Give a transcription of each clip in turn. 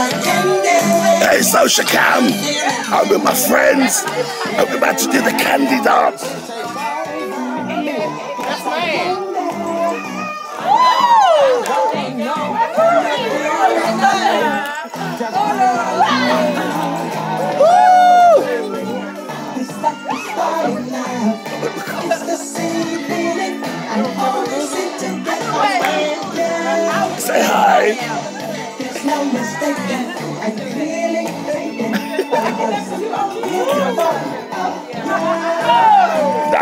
Hey, Social Cam. I'm with my friends. I'm about to do the candy dance. Say hi.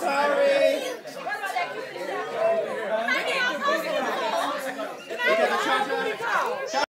Sorry.